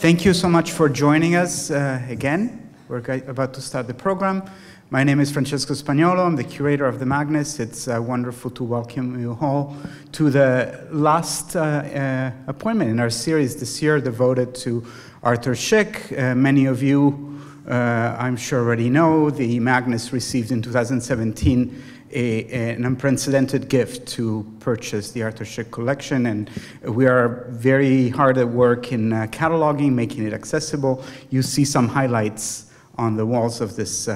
thank you so much for joining us uh, again. We're about to start the program. My name is Francesco Spagnolo. I'm the curator of the Magnes. It's uh, wonderful to welcome you all to the last uh, uh, appointment in our series this year devoted to Arthur Szyk. Uh, many of you, uh, I'm sure, already know the Magnes received in 2017 a, an unprecedented gift to purchase the Arthur Szyk collection, and we are very hard at work in uh, cataloging, making it accessible. You see some highlights on the walls of this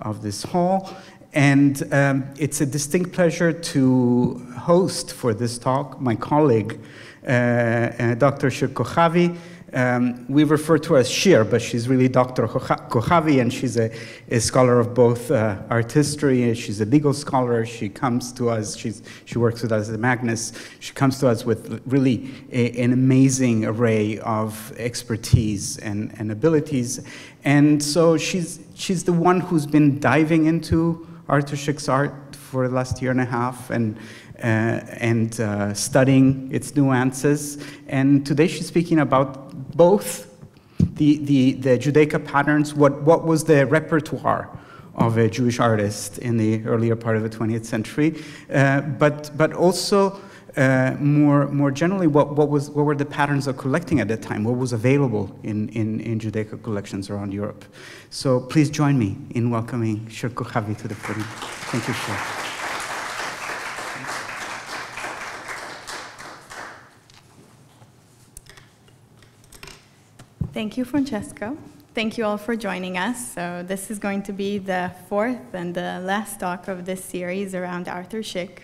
of this hall. And um, it's a distinct pleasure to host for this talk my colleague, uh, uh, Dr. Shir Kochavi. Um, we refer to her as Shir, but she's really Dr. Kochavi, and she's a, a scholar of both uh, art history. She's a legal scholar. She comes to us. She's, she works with us at Magnes. She comes to us with really a, an amazing array of expertise and, and abilities. And so she's she's the one who's been diving into Arthur Szyk's art for the last year and a half and uh, and uh, studying its nuances. And today she's speaking about both the, the, the Judaica patterns, what, what was the repertoire of a Jewish artist in the earlier part of the 20th century, uh, but, but also uh, more, more generally, what, what, was, what were the patterns of collecting at that time? What was available in, in, in Judaica collections around Europe? So please join me in welcoming Shir Kochavi to the podium. Thank you, Shir. Thank you, Francesco. Thank you all for joining us. So this is going to be the fourth and the last talk of this series around Arthur Szyk.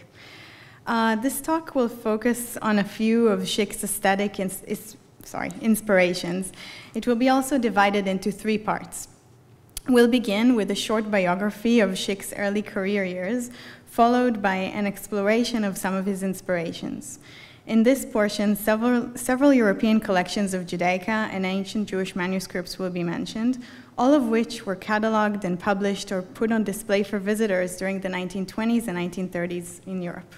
Uh, this talk will focus on a few of Szyk's aesthetic ins sorry, inspirations. It will be also divided into three parts. We'll begin with a short biography of Szyk's early career years, followed by an exploration of some of his inspirations. In this portion, several, several European collections of Judaica and ancient Jewish manuscripts will be mentioned, all of which were cataloged and published or put on display for visitors during the 1920s and 1930s in Europe.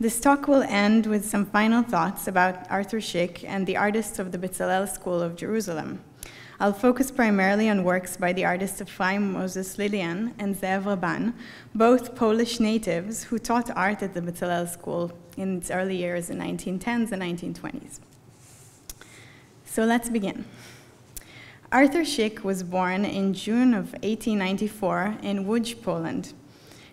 This talk will end with some final thoughts about Arthur Szyk and the artists of the Bezalel School of Jerusalem. I'll focus primarily on works by the artists of Ephraim Moses Lilien and Zev Raban, both Polish natives who taught art at the Bezalel School in its early years in 1910s and 1920s. So let's begin. Arthur Szyk was born in June of 1894 in Łódź, Poland.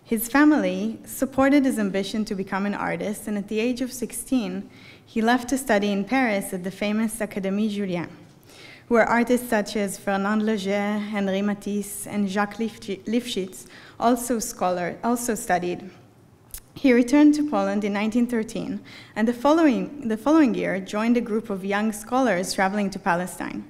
His family supported his ambition to become an artist, and at the age of 16, he left to study in Paris at the famous Académie Julian where artists such as Fernand Léger, Henri Matisse, and Jacques Lipchitz also, scholar, also studied. He returned to Poland in 1913, and the following, the following year joined a group of young scholars traveling to Palestine.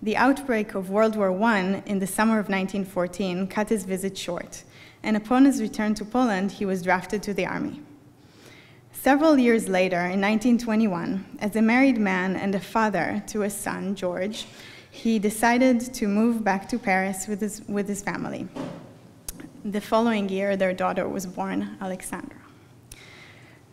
The outbreak of World War I in the summer of 1914 cut his visit short, and upon his return to Poland, he was drafted to the army. Several years later, in 1921, as a married man and a father to a son, George, he decided to move back to Paris with his, with his family. The following year, their daughter was born, Alexandra.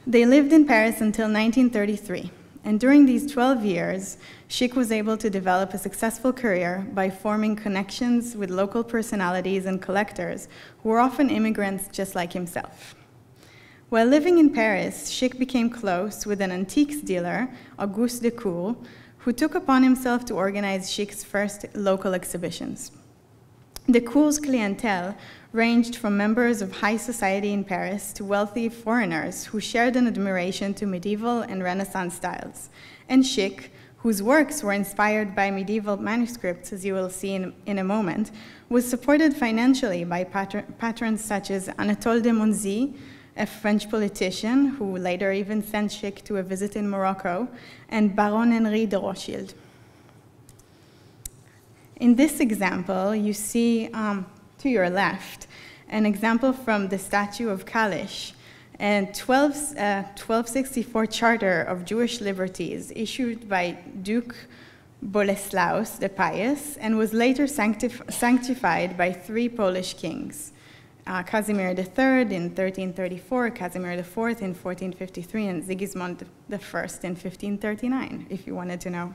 They lived in Paris until 1933, and during these 12 years, Szyk was able to develop a successful career by forming connections with local personalities and collectors who were often immigrants just like himself. While living in Paris, Szyk became close with an antiques dealer, Auguste Decour, who took upon himself to organize Szyk's first local exhibitions. Decour's clientele ranged from members of high society in Paris to wealthy foreigners who shared an admiration to medieval and Renaissance styles, and Szyk, whose works were inspired by medieval manuscripts, as you will see in, in a moment, was supported financially by patrons such as Anatole de Monzie, a French politician who later even sent Szyk to a visit in Morocco, and Baron Henri de Rothschild. In this example, you see um, to your left an example from the Statute of Kalisz, a 12, uh, 1264 Charter of Jewish Liberties issued by Duke Boleslaus the Pious and was later sanctif sanctified by three Polish kings uh, Casimir III in 1334, Casimir IV in 1453, and Sigismund I in 1539, if you wanted to know.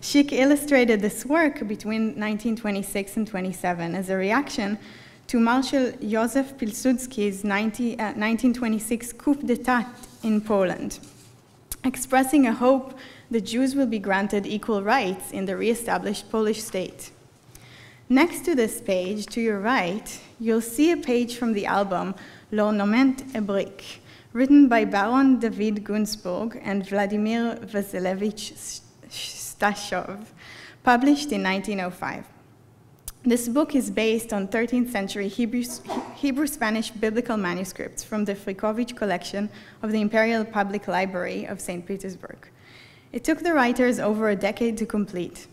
Szyk illustrated this work between 1926 and 27 as a reaction to Marshal Józef Pilsudski's 90, uh, 1926 coup d'etat in Poland, expressing a hope the Jews will be granted equal rights in the re-established Polish state. Next to this page, to your right, you'll see a page from the album L'Ornement Hébraïque, written by Baron David Gunzburg and Vladimir Vasilevich Stasov, published in 1905. This book is based on 13th century Hebrew, Hebrew, Spanish biblical manuscripts from the Firkovich collection of the Imperial Public Library of St. Petersburg. It took the writers over a decade to complete.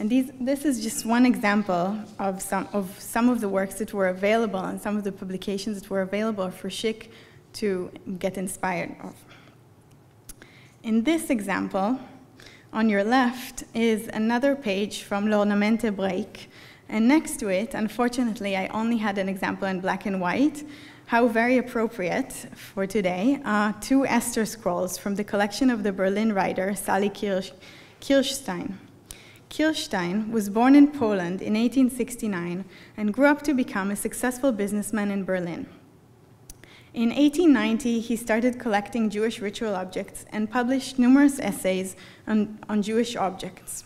And these, this is just one example of some, of some of the works that were available and some of the publications that were available for Szyk to get inspired of. In this example, on your left is another page from L'Ornement Hébraïque, and next to it, unfortunately, I only had an example in black and white, how very appropriate for today, uh, two Esther scrolls from the collection of the Berlin writer Sally Kirsch, Kirschstein. Kirschstein was born in Poland in 1869 and grew up to become a successful businessman in Berlin. In 1890, he started collecting Jewish ritual objects and published numerous essays on, on Jewish objects.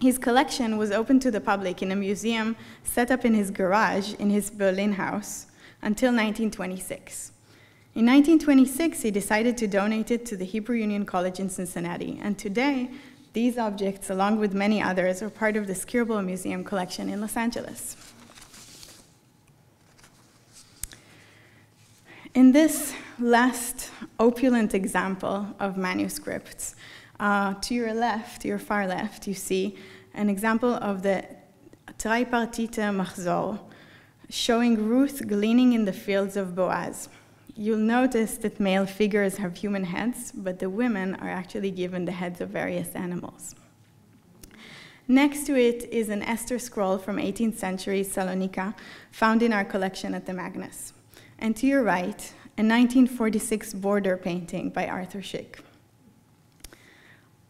His collection was open to the public in a museum set up in his garage in his Berlin house until 1926. In 1926, he decided to donate it to the Hebrew Union College in Cincinnati, and today, these objects, along with many others, are part of the Skirball Museum collection in Los Angeles. In this last opulent example of manuscripts, uh, to your left, your far left, you see an example of the tripartite machzor, showing Ruth gleaning in the fields of Boaz. You'll notice that male figures have human heads, but the women are actually given the heads of various animals. Next to it is an Esther scroll from 18th century Salonika, found in our collection at the Magnes. And to your right, a 1946 border painting by Arthur Szyk.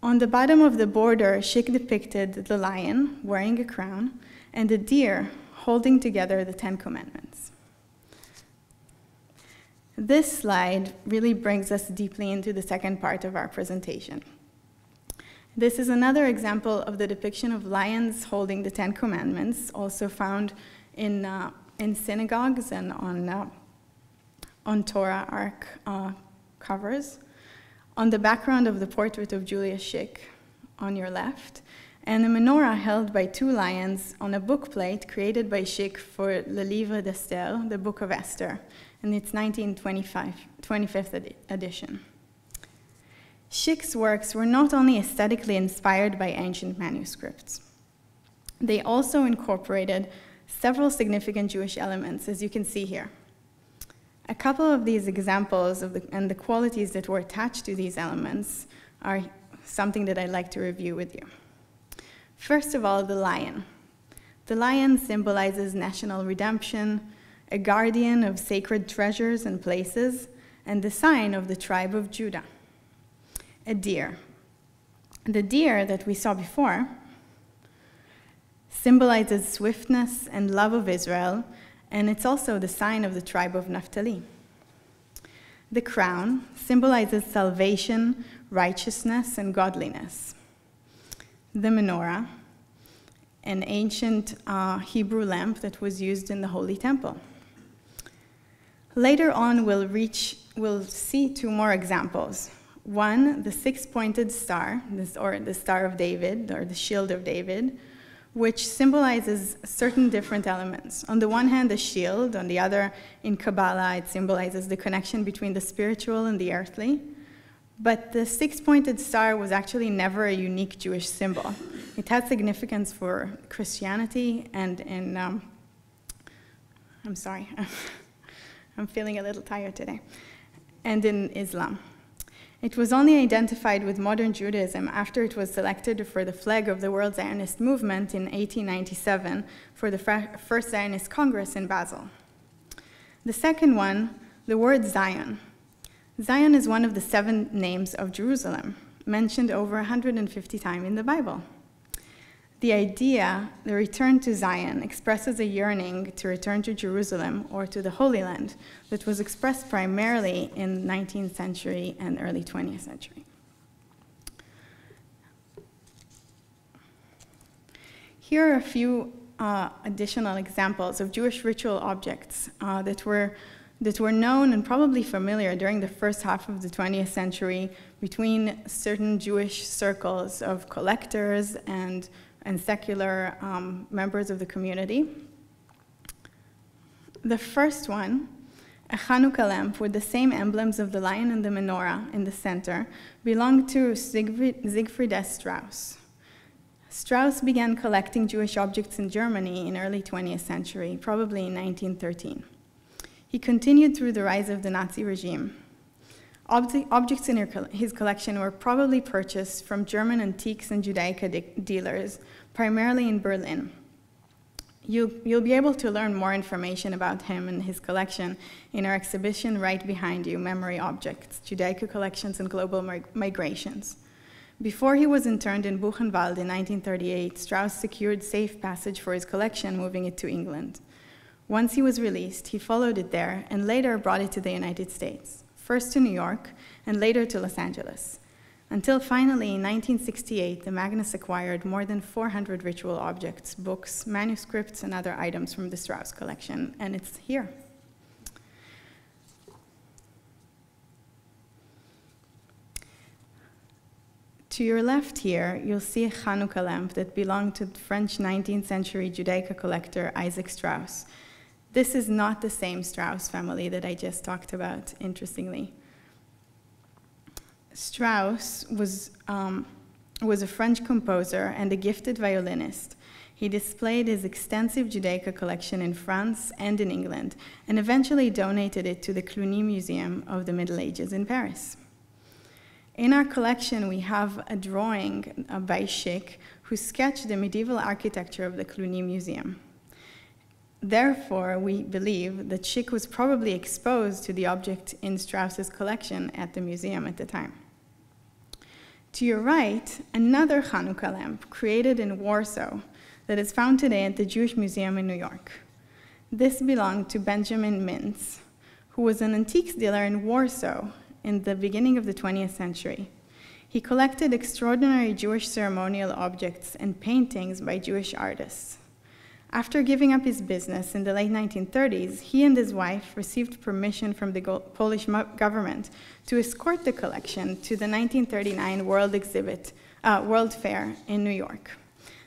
On the bottom of the border, Szyk depicted the lion wearing a crown and the deer holding together the Ten Commandments. This slide really brings us deeply into the second part of our presentation. This is another example of the depiction of lions holding the Ten Commandments, also found in, uh, in synagogues and on, uh, on Torah Ark uh, covers on the background of the portrait of Julius Schick on your left, and a menorah held by two lions on a bookplate created by Szyk for Le Livre d'Esther, the Book of Esther, in its 1925 25th edition. Szyk's works were not only aesthetically inspired by ancient manuscripts, they also incorporated several significant Jewish elements, as you can see here. A couple of these examples of the, and the qualities that were attached to these elements are something that I'd like to review with you. First of all, the lion. The lion symbolizes national redemption, a guardian of sacred treasures and places, and the sign of the tribe of Judah. A deer. The deer that we saw before symbolizes swiftness and love of Israel and it's also the sign of the tribe of Naphtali. The crown symbolizes salvation, righteousness, and godliness. The menorah, an ancient uh, Hebrew lamp that was used in the Holy Temple. Later on, we'll, reach, we'll see two more examples. One, the six pointed star, this, or the Star of David, or the Shield of David, which symbolizes certain different elements. On the one hand, the shield, on the other, in Kabbalah, it symbolizes the connection between the spiritual and the earthly. But the six pointed star was actually never a unique Jewish symbol. It had significance for Christianity and in, um, I'm sorry, I'm feeling a little tired today, and in Islam. It was only identified with modern Judaism after it was selected for the flag of the World Zionist Movement in 1897 for the First Zionist Congress in Basel. The second one, the word Zion. Zion is one of the seven names of Jerusalem, mentioned over 150 times in the Bible. The idea, the return to Zion, expresses a yearning to return to Jerusalem or to the Holy Land that was expressed primarily in 19th century and early 20th century. Here are a few uh, additional examples of Jewish ritual objects uh, that, were, that were known and probably familiar during the first half of the 20th century between certain Jewish circles of collectors and and secular um, members of the community. The first one, a Hanukkah lamp with the same emblems of the lion and the menorah in the center, belonged to Siegfried, S. Strauss. Strauss began collecting Jewish objects in Germany in early 20th century, probably in 1913. He continued through the rise of the Nazi regime. objects in his collection were probably purchased from German antiques and Judaica de dealers primarily in Berlin. You'll, you'll be able to learn more information about him and his collection in our exhibition right behind you, Memory Objects, Judaica Collections and Global Migrations. Before he was interned in Buchenwald in 1938, Strauss secured safe passage for his collection, moving it to England. Once he was released, he followed it there and later brought it to the United States, first to New York and later to Los Angeles until finally in 1968, the Magnes acquired more than 400 ritual objects, books, manuscripts, and other items from the Strauss collection, and it's here. To your left here, you'll see a Hanukkah lamp that belonged to French 19th century Judaica collector Isaac Strauss. This is not the same Strauss family that I just talked about, interestingly. Strauss was, um, was a French composer and a gifted violinist. He displayed his extensive Judaica collection in France and in England, and eventually donated it to the Cluny Museum of the Middle Ages in Paris. In our collection, we have a drawing by Szyk, who sketched the medieval architecture of the Cluny Museum. Therefore, we believe that Szyk was probably exposed to the object in Strauss's collection at the museum at the time. To your right, another Hanukkah lamp created in Warsaw that is found today at the Jewish Museum in New York. This belonged to Benjamin Mintz, who was an antiques dealer in Warsaw in the beginning of the 20th century. He collected extraordinary Jewish ceremonial objects and paintings by Jewish artists. After giving up his business in the late 1930s, he and his wife received permission from the Polish government to escort the collection to the 1939 World Exhibit, uh, World Fair in New York,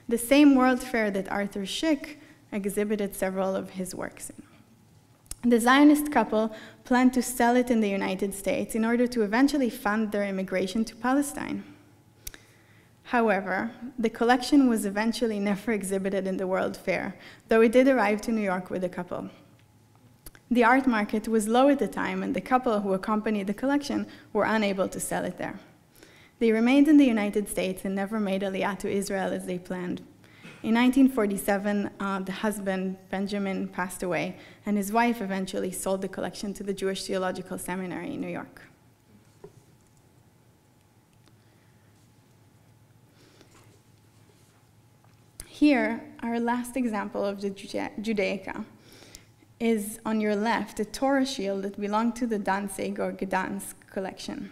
the same World Fair that Arthur Szyk exhibited several of his works in. The Zionist couple planned to sell it in the United States in order to eventually fund their immigration to Palestine. However, the collection was eventually never exhibited in the World Fair, though it did arrive to New York with the couple. The art market was low at the time, and the couple who accompanied the collection were unable to sell it there. They remained in the United States and never made Aliyah to Israel as they planned. In 1947, uh, the husband, Benjamin, passed away, and his wife eventually sold the collection to the Jewish Theological Seminary in New York. Here, our last example of the Judaica is on your left, a Torah shield that belonged to the Danzig or Gdansk collection.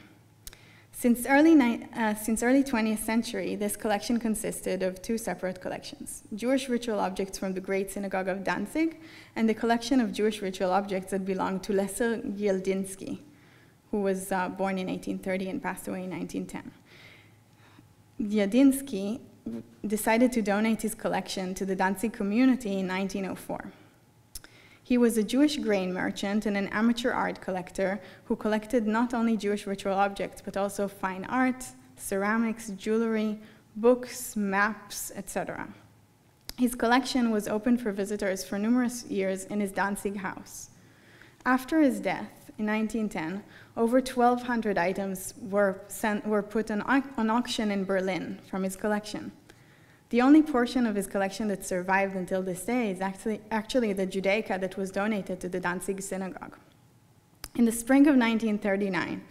Since early, uh, since early 20th century, this collection consisted of two separate collections, Jewish ritual objects from the Great Synagogue of Danzig and the collection of Jewish ritual objects that belonged to Lesser Gieldzinski, who was uh, born in 1830 and passed away in 1910. Gieldzinski decided to donate his collection to the Danzig community in 1904. He was a Jewish grain merchant and an amateur art collector who collected not only Jewish ritual objects, but also fine art, ceramics, jewelry, books, maps, etc. His collection was open for visitors for numerous years in his Danzig house. After his death in 1910, over 1,200 items were, sent, were put on, on auction in Berlin from his collection. The only portion of his collection that survived until this day is actually, actually the Judaica that was donated to the Danzig synagogue. In the spring of 1939,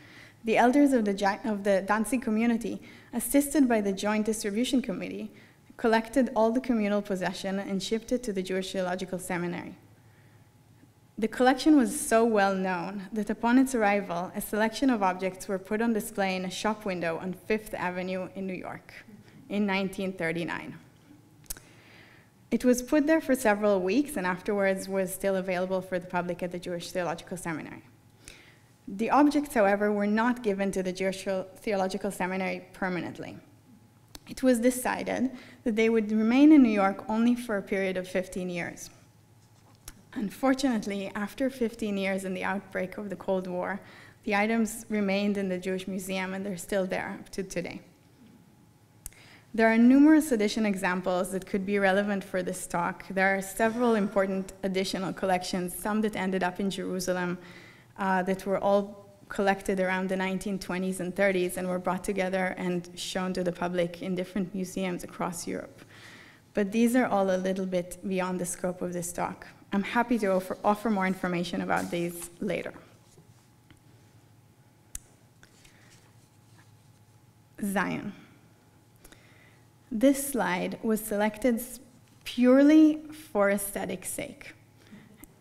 the elders of the, of the Danzig community, assisted by the Joint Distribution Committee, collected all the communal possession and shipped it to the Jewish Theological Seminary. The collection was so well known that upon its arrival, a selection of objects were put on display in a shop window on Fifth Avenue in New York in 1939. It was put there for several weeks and afterwards was still available for the public at the Jewish Theological Seminary. The objects, however, were not given to the Jewish Theological Seminary permanently. It was decided that they would remain in New York only for a period of 15 years. Unfortunately, after 15 years in the outbreak of the Cold War, the items remained in the Jewish Museum and they're still there up to today. There are numerous additional examples that could be relevant for this talk. There are several important additional collections, some that ended up in Jerusalem, uh, that were all collected around the 1920s and 30s and were brought together and shown to the public in different museums across Europe. But these are all a little bit beyond the scope of this talk. I'm happy to offer, offer more information about these later. Zion. This slide was selected purely for aesthetic sake.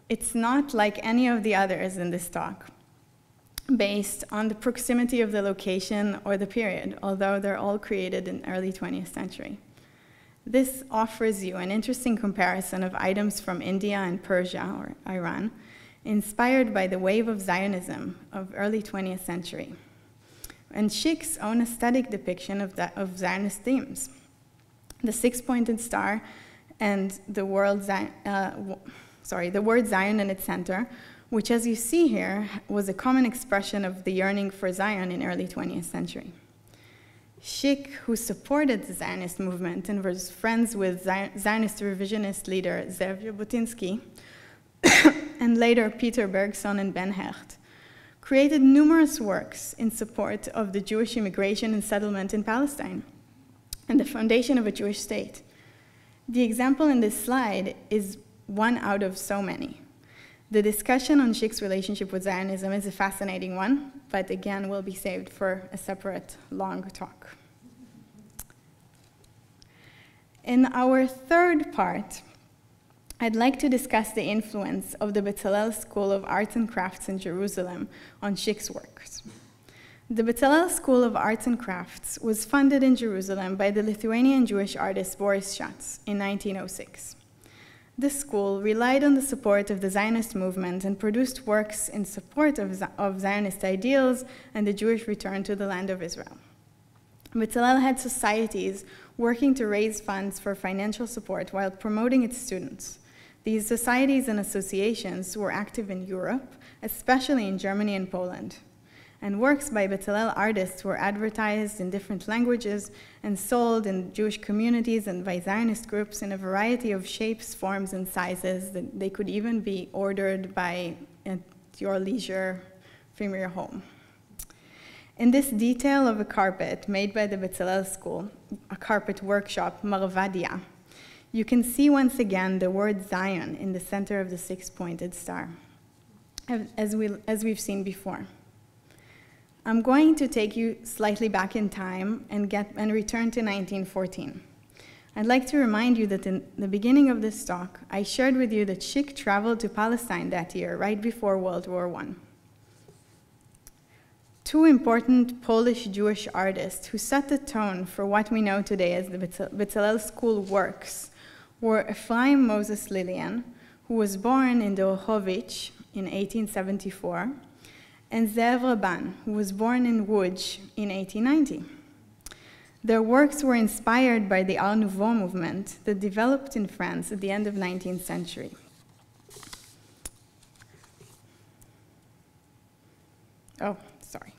It's not like any of the others in this talk, based on the proximity of the location or the period, although they're all created in early 20th century. This offers you an interesting comparison of items from India and Persia, or Iran, inspired by the wave of Zionism of early 20th century, and Szyk's own aesthetic depiction of, of Zionist themes the six-pointed star, and the world uh, sorry, the word Zion in its center, which, as you see here, was a common expression of the yearning for Zion in early 20th century. Szyk, who supported the Zionist movement and was friends with Zionist revisionist leader Zev Jabotinsky, and later Peter Bergson and Ben Hecht, created numerous works in support of the Jewish immigration and settlement in Palestine and the foundation of a Jewish state. The example in this slide is one out of so many. The discussion on Szyk's relationship with Zionism is a fascinating one, but again will be saved for a separate long talk. In our third part, I'd like to discuss the influence of the Bezalel School of Arts and Crafts in Jerusalem on Szyk's works. The Bezalel School of Arts and Crafts was funded in Jerusalem by the Lithuanian Jewish artist Boris Schatz in 1906. This school relied on the support of the Zionist movement and produced works in support of, of Zionist ideals and the Jewish return to the land of Israel. Bezalel had societies working to raise funds for financial support while promoting its students. These societies and associations were active in Europe, especially in Germany and Poland and works by Bezalel artists were advertised in different languages and sold in Jewish communities and by Zionist groups in a variety of shapes, forms, and sizes that they could even be ordered by at your leisure from your home. In this detail of a carpet made by the Bezalel School, a carpet workshop, Marvadia, you can see once again the word Zion in the center of the six-pointed star, as, we, as we've seen before. I'm going to take you slightly back in time and, get, and return to 1914. I'd like to remind you that in the beginning of this talk, I shared with you that Szyk traveled to Palestine that year, right before World War I. Two important Polish Jewish artists who set the tone for what we know today as the Bezalel School works were Ephraim Moses Lilien, who was born in Drohobycz in 1874, and Zev Raban, who was born in Łódź in 1890. Their works were inspired by the Art Nouveau movement that developed in France at the end of 19th century. Oh, sorry.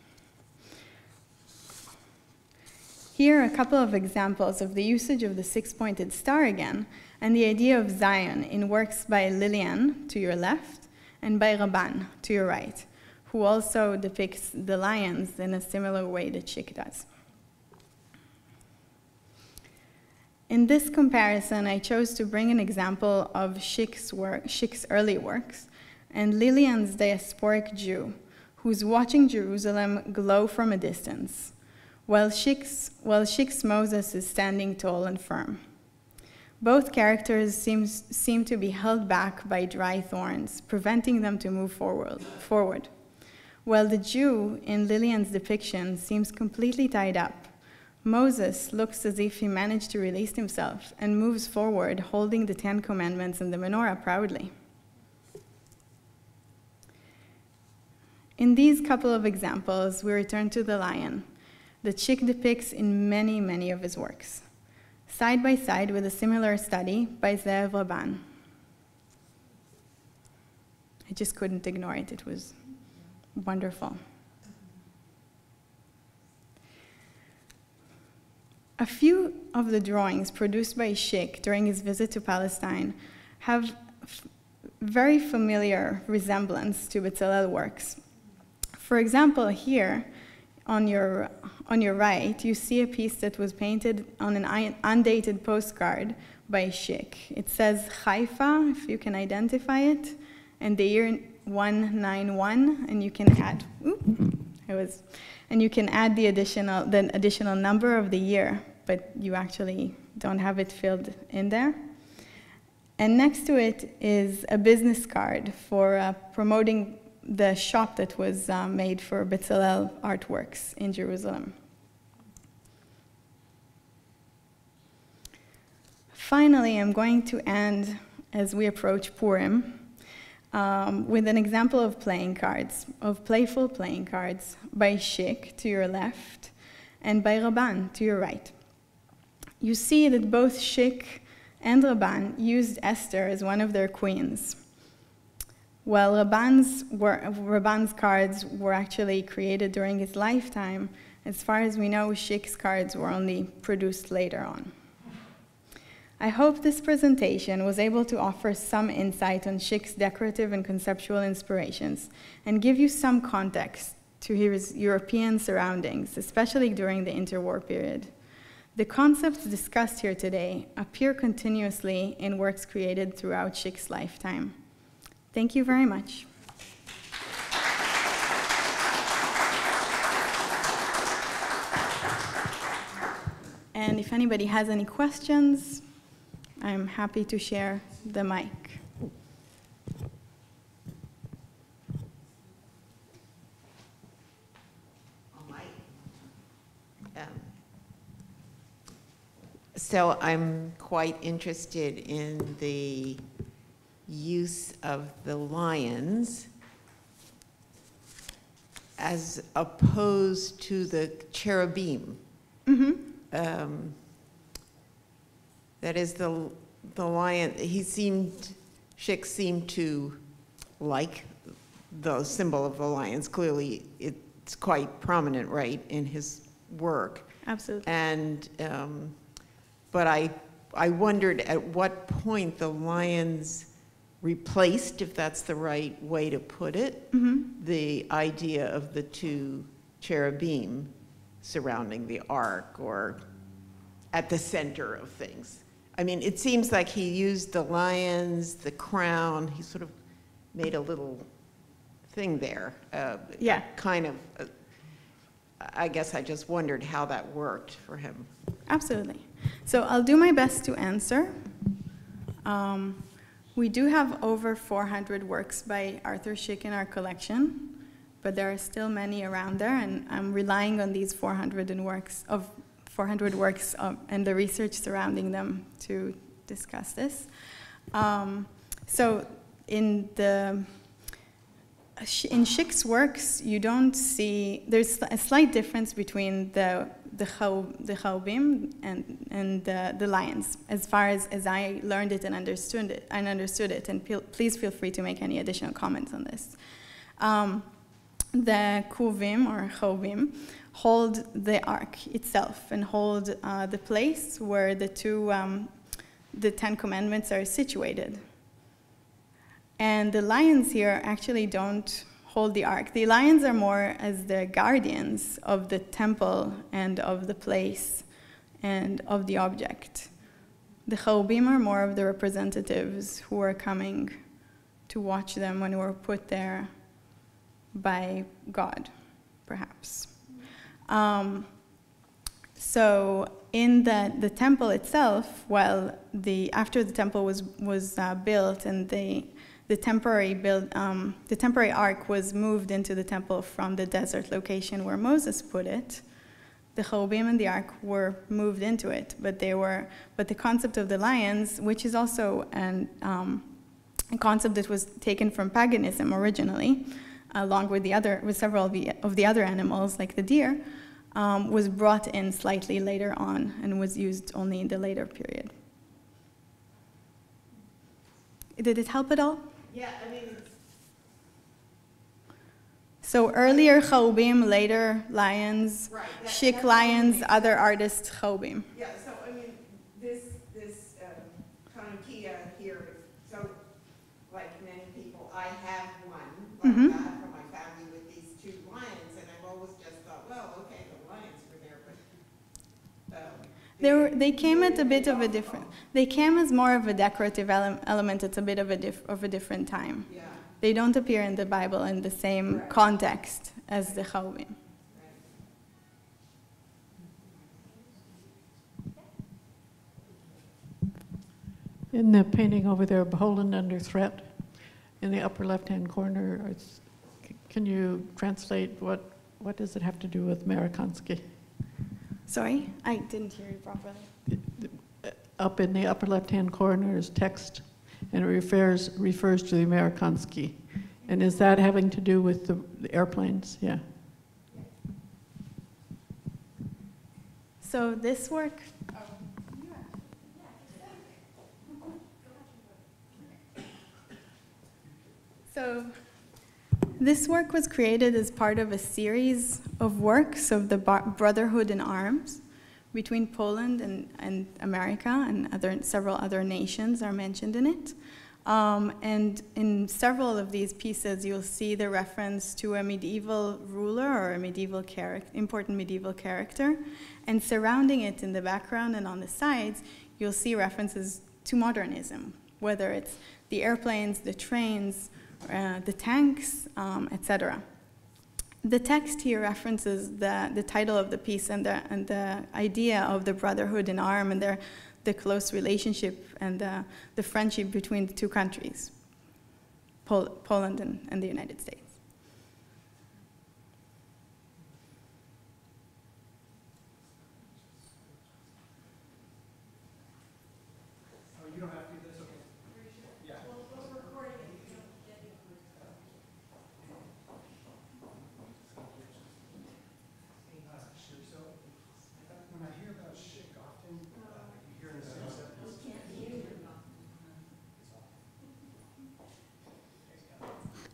Here are a couple of examples of the usage of the six-pointed star again, and the idea of Zion in works by Lilien, to your left, and by Raban, to your right who also depicts the lions in a similar way that Szyk does. In this comparison, I chose to bring an example of Szyk's, work, Szyk's early works and Lilien's diasporic Jew, who's watching Jerusalem glow from a distance, while Szyk's, while Szyk's Moses is standing tall and firm. Both characters seems, seem to be held back by dry thorns, preventing them to move forward, forward. While the Jew in Lilien's depiction seems completely tied up, Moses looks as if he managed to release himself and moves forward, holding the Ten Commandments and the menorah proudly. In these couple of examples, we return to the lion that Szyk depicts in many, many of his works side by side with a similar study by Zev Raban. I just couldn't ignore it, it was wonderful. A few of the drawings produced by Szyk during his visit to Palestine have very familiar resemblance to Bezalel works. For example, here on your on your right, you see a piece that was painted on an undated postcard by Szyk. It says Haifa, if you can identify it, and the year 191, and you can add, it was, and you can add the additional, the additional number of the year, but you actually don't have it filled in there. And next to it is a business card for uh, promoting the shop that was uh, made for Bezalel artworks in Jerusalem. Finally, I'm going to end as we approach Purim um, with an example of playing cards, of playful playing cards by Szyk to your left and by Raban to your right. You see that both Szyk and Raban used Esther as one of their queens. While Raban's, were, cards were actually created during his lifetime, as far as we know, Szyk's cards were only produced later on. I hope this presentation was able to offer some insight on Szyk's decorative and conceptual inspirations and give you some context to his European surroundings, especially during the interwar period. The concepts discussed here today appear continuously in works created throughout Szyk's lifetime. Thank you very much. And if anybody has any questions, I'm happy to share the mic. Um, so I'm quite interested in the use of the lions as opposed to the cherubim. Mm-hmm. Um, that is the, the lion, he seemed, Szyk seemed to like the symbol of the lions. Clearly, it's quite prominent, right, in his work. Absolutely. And, um, but I, I wondered at what point the lions replaced, if that's the right way to put it, mm-hmm. the idea of the two cherubim surrounding the ark or at the center of things. I mean, it seems like he used the lions, the crown, he sort of made a little thing there. Uh, yeah. Kind of, uh, I guess I just wondered how that worked for him. Absolutely. So I'll do my best to answer. Um, we do have over 400 works by Arthur Szyk in our collection, but there are still many around there, and I'm relying on these 400 works of 400 works um, and the research surrounding them to discuss this. Um, so in the in Szyk's works, you don't see there's a slight difference between the the the Chaubim and and the, the lions, as far as, as I learned it and understood it and understood it. And please feel free to make any additional comments on this. Um, the Kuvim or Chaubim hold the ark itself and hold uh, the place where the two, um, the Ten Commandments are situated. And the lions here actually don't hold the ark. The lions are more as the guardians of the temple and of the place and of the object. The Chaubim are more of the representatives who are coming to watch them when we're put there by God, perhaps. Um, so in the, the temple itself, well, the, after the temple was, was uh, built and the, the, temporary build, um, the temporary ark was moved into the temple from the desert location where Moses put it, the cherubim and the ark were moved into it, but they were, but the concept of the lions, which is also an, um, a concept that was taken from paganism originally, along with the other, with several of the, of the other animals like the deer, um, was brought in slightly later on and was used only in the later period. Did it help at all? Yeah, I mean, So earlier cherubim, later lions, right. that- Szyk lions, other artists cherubim. Yeah, so I mean, this, this um, here, so like many people, I have one like that for my family with these two lions, and I've always just thought, well, okay, the lions were there, but. um, They, were, they came at a bit of a different, they came as more of a decorative ele- element It's a bit of a, diff, of a different time. Yeah, They don't appear in the Bible in the same Right. context as the cherubim. In the painting over there, Beholden Under Threat, in the upper left-hand corner, it's, can you translate what, what does it have to do with Marikansky? Sorry, I didn't hear you properly. Uh, up in the upper left-hand corner is text, and it refers, refers to the Marikansky. And is that having to do with the the airplanes? Yeah. So this work. So this work was created as part of a series of works of the Brotherhood in Arms between Poland and, and America, and other, several other nations are mentioned in it. Um, and in several of these pieces, you'll see the reference to a medieval ruler or a medieval character, important medieval character. And surrounding it in the background and on the sides, you'll see references to modernism, whether it's the airplanes, the trains, uh, the tanks, um, etc. The text here references the, the title of the piece and the, and the idea of the brotherhood in arm and their, the close relationship and the, the friendship between the two countries, Pol- Poland and, and the United States.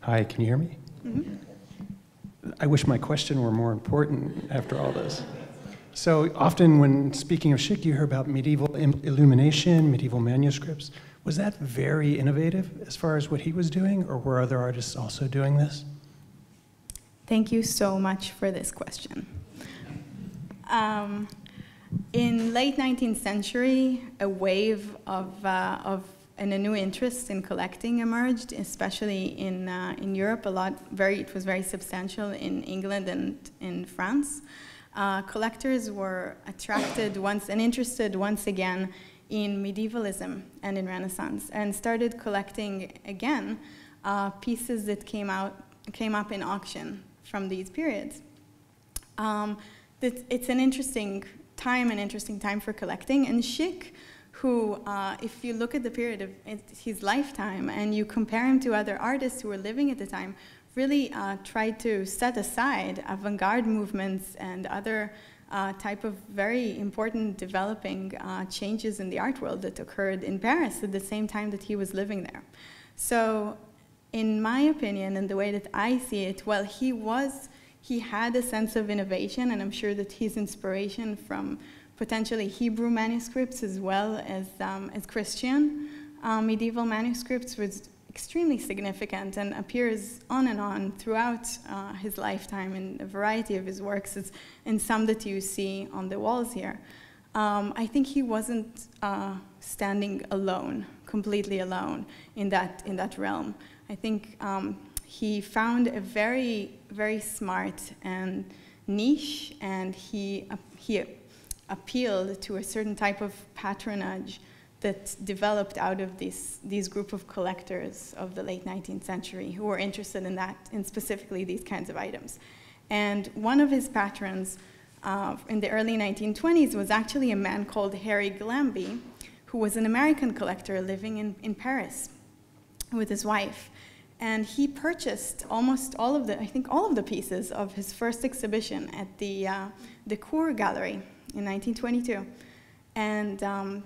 Hi, can you hear me? Mm-hmm. I wish my question were more important after all this. So often when speaking of Szyk, you hear about medieval illumination, medieval manuscripts. Was that very innovative as far as what he was doing, or were other artists also doing this? Thank you so much for this question. Um, in late 19th century, a wave of, uh, of and a new interest in collecting emerged, especially in, uh, in Europe. A lot, very, it was very substantial in England and in France. Uh, collectors were attracted once and interested once again in medievalism and in Renaissance, and started collecting again uh, pieces that came out came up in auction from these periods. Um, it's an interesting time, an interesting time for collecting, and Szyk who, uh, if you look at the period of his lifetime and you compare him to other artists who were living at the time, really uh, tried to set aside avant-garde movements and other uh, type of very important developing uh, changes in the art world that occurred in Paris at the same time that he was living there. So, in my opinion, and the way that I see it, well, he was, he had a sense of innovation, and I'm sure that his inspiration from potentially Hebrew manuscripts as well as, um, as Christian um, medieval manuscripts was extremely significant and appears on and on throughout uh, his lifetime in a variety of his works, it's in some that you see on the walls here. Um, I think he wasn't uh, standing alone, completely alone in that, in that realm. I think um, he found a very, very smart and niche, and he, uh, he appealed to a certain type of patronage that developed out of these, these group of collectors of the late 19th century who were interested in that, in specifically these kinds of items. And one of his patrons uh, in the early 1920s was actually a man called Harry Glanby, who was an American collector living in, in Paris with his wife. And he purchased almost all of the, I think all of the pieces of his first exhibition at the, uh, the Cour Gallery in 1922. And um,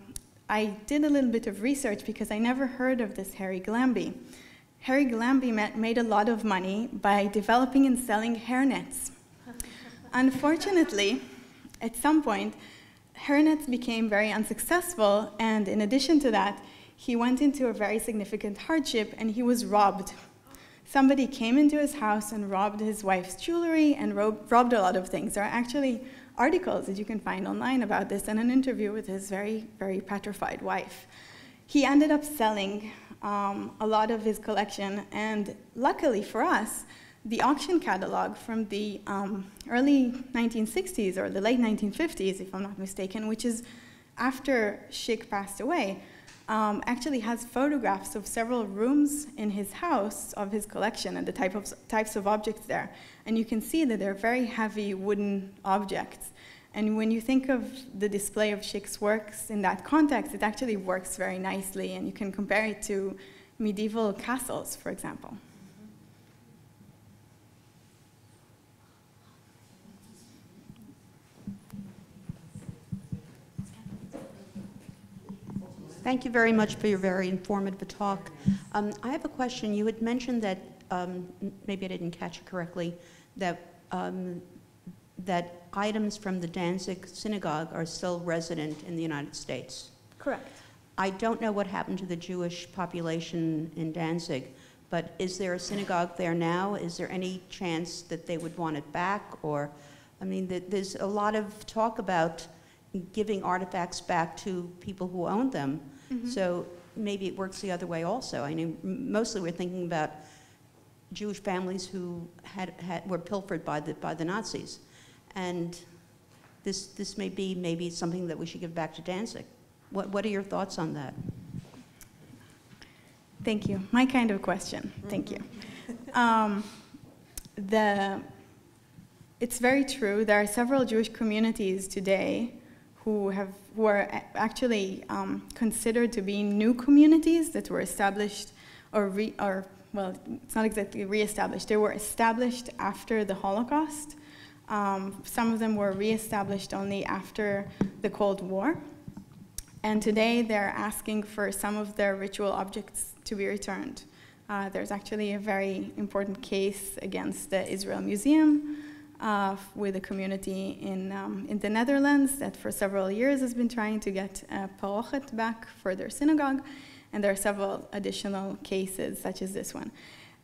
I did a little bit of research because I never heard of this Harry Glanby. Harry Glanby made a lot of money by developing and selling hairnets. Unfortunately, at some point, hairnets became very unsuccessful, and in addition to that, he went into a very significant hardship and he was robbed. Somebody came into his house and robbed his wife's jewelry and robbed a lot of things. There are actually articles that you can find online about this and an interview with his very, very petrified wife. He ended up selling um, a lot of his collection, and luckily for us, the auction catalog from the um, early 1960s or the late 1950s, if I'm not mistaken, which is after Szyk passed away, um, actually has photographs of several rooms in his house of his collection and the type of, types of objects there. And you can see that they're very heavy wooden objects. And when you think of the display of Szyk's works in that context, it actually works very nicely, and you can compare it to medieval castles, for example. Thank you very much for your very informative talk. Um, I have a question. You had mentioned that, um, maybe I didn't catch it correctly, that, um, that items from the Danzig synagogue are still resident in the United States. Correct. I don't know what happened to the Jewish population in Danzig, but is there a synagogue there now? Is there any chance that they would want it back? Or, I mean, there's a lot of talk about giving artifacts back to people who own them. Mm-hmm. So maybe it works the other way also. I mean, mostly we're thinking about Jewish families who had, had, were pilfered by the, by the Nazis. And this, this may be maybe something that we should give back to Danzig. What, what are your thoughts on that? Thank you. My kind of question. Thank you. Um, the, it's very true. There are several Jewish communities today who have who are actually um, considered to be new communities that were established or re, or well, it's not exactly reestablished. They were established after the Holocaust. Um, some of them were reestablished only after the Cold War. And today they're asking for some of their ritual objects to be returned. Uh, there's actually a very important case against the Israel Museum uh, with a community in, um, in the Netherlands that for several years has been trying to get uh, Parochet back for their synagogue, and there are several additional cases such as this one.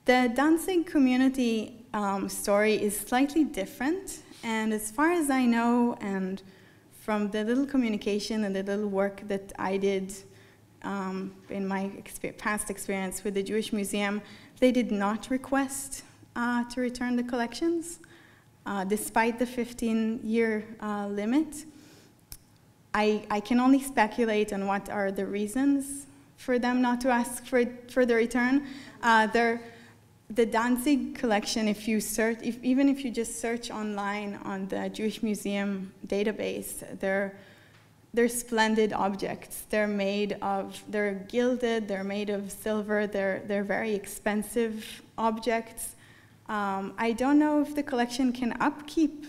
The Danzig community um, story is slightly different, and as far as I know, and from the little communication and the little work that I did um, in my past experience with the Jewish Museum, they did not request uh, to return the collections uh, despite the 15-year uh, limit. I, I can only speculate on what are the reasons for them not to ask for, for the return. Uh, the Danzig collection, if you search, if, even if you just search online on the Jewish Museum database, they're, they're splendid objects. They're made of, they're gilded, they're made of silver, they're, they're very expensive objects. Um, I don't know if the collection can upkeep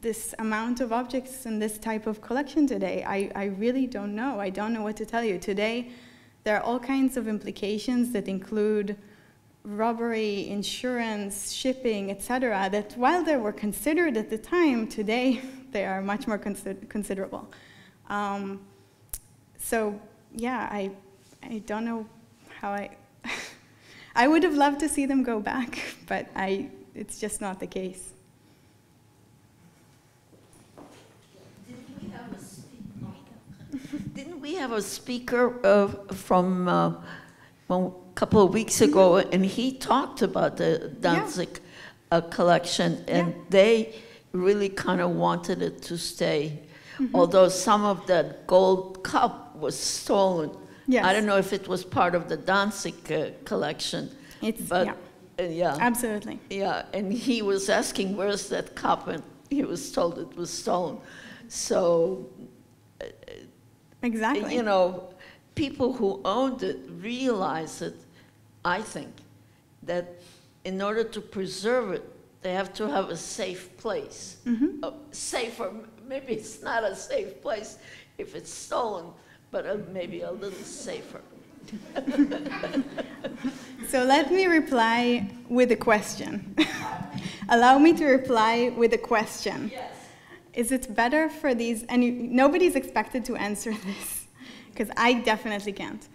this amount of objects in this type of collection today. I, I really don't know. I don't know what to tell you. Today, there are all kinds of implications that include robbery, insurance, shipping, etc., that while they were considered at the time, today they are much more consider considerable. Um, so, yeah, I, I don't know how I. I would have loved to see them go back, but I, it's just not the case. Didn't we have a speaker uh, from uh, well, a couple of weeks ago, mm -hmm. and he talked about the Danzig yeah. uh, collection, and yeah. they really kind of wanted it to stay. although some of that gold cup was stolen. Yes. I don't know if it was part of the Danzig uh, collection, It's, but, yeah, uh, yeah. absolutely. Yeah, and he was asking, where's that cup? And he was told it was stolen. So, Exactly. you know, people who owned it realize it, I think, that in order to preserve it, they have to have a safe place. Mm-hmm. A safer, maybe it's not a safe place if it's stolen, but a, maybe a little safer. So let me reply with a question. Allow me to reply with a question. Yes. Is it better for these, and you, nobody's expected to answer this, because I definitely can't.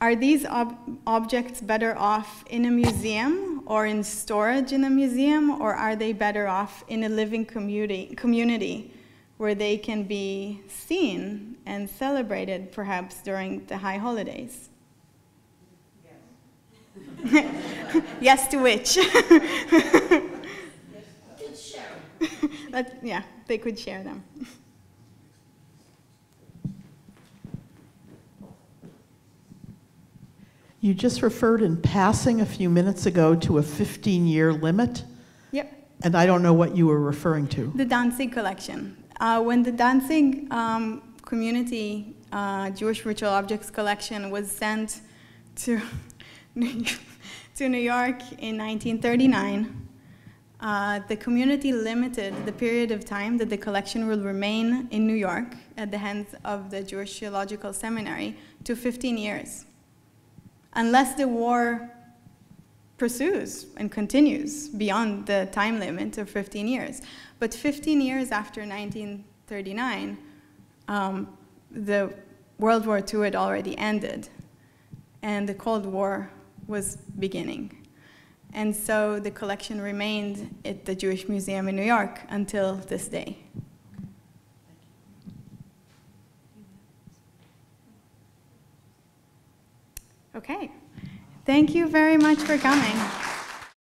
Are these ob- objects better off in a museum or in storage in a museum, or are they better off in a living community, community where they can be seen and celebrated perhaps during the high holidays? yes to which? Let, yeah, they could share them. You just referred in passing a few minutes ago to a 15-year limit, Yep, and I don't know what you were referring to. the Danzig collection. Uh, when the Danzig um, community uh, Jewish ritual objects collection was sent to to New York in 1939, uh, the community limited the period of time that the collection will remain in New York at the hands of the Jewish Theological Seminary to 15 years. Unless the war pursues and continues beyond the time limit of 15 years. But 15 years after 1939, um, the World War II had already ended, and the Cold War was beginning. And so the collection remained at the Jewish Museum in New York until this day. Okay. Thank you very much for coming.